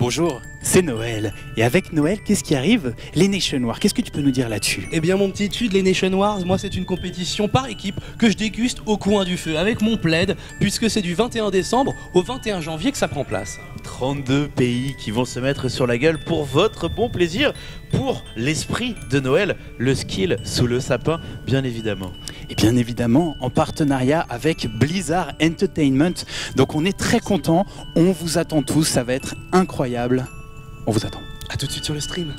Bonjour, c'est Noël. Et avec Noël, qu'est-ce qui arrive? Les Nation Wars. Qu'est-ce que tu peux nous dire là-dessus? Eh bien mon petit tude, les Nation Wars, moi c'est une compétition par équipe que je déguste au coin du feu avec mon plaid, puisque c'est du 21 décembre au 21 janvier que ça prend place. 32 pays qui vont se mettre sur la gueule pour votre bon plaisir, pour l'esprit de Noël, le skill sous le sapin, bien évidemment. Et bien évidemment, en partenariat avec Blizzard Entertainment. Donc on est très content, on vous attend tous, ça va être incroyable. On vous attend. A tout de suite sur le stream.